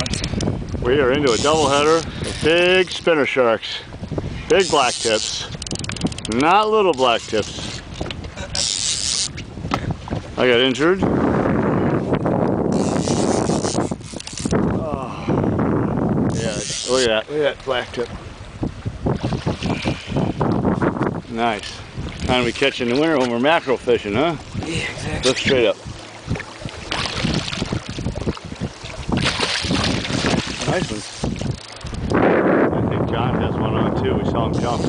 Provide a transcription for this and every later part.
once. We are into a doubleheader of big spinner sharks. Big black tips. Not little black tips. I got injured. Oh. Yeah, look at that. Look at that black tip. Nice. Kind of we catch in the winter when we're mackerel fishing, huh? Yeah, exactly. Look straight up. Nice one. I think John has one on too. We saw him jump.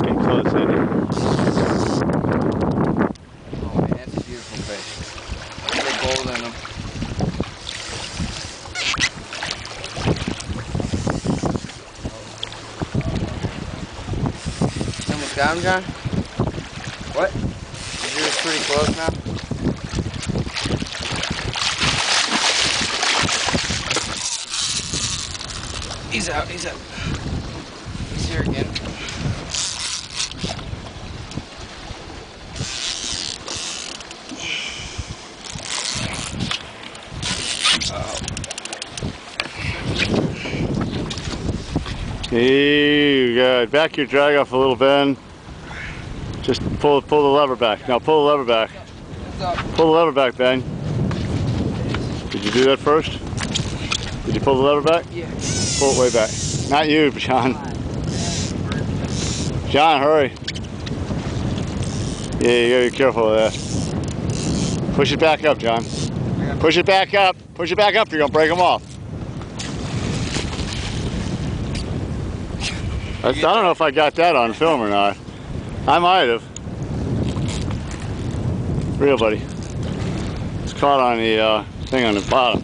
Getting close, isn't? Oh man, that's a beautiful fish. Big gold in them. You almost got him, John? What? Is yours pretty close now? He's out, he's out. He's here again. Hey, good. Back your drag off a little Ben. Just pull pull the lever back. Now pull the lever back. Pull the lever back, Ben. Did you do that first? Did you pull the lever back? Yeah. Pull it way back. Not you, John. John, hurry. Yeah, you gotta be careful of that. Push it back up, John. Push it back up. Push it back up. You're gonna break them off. I, I don't know if I got that on film or not. I might have. Real, buddy. It's caught on the uh, thing on the bottom.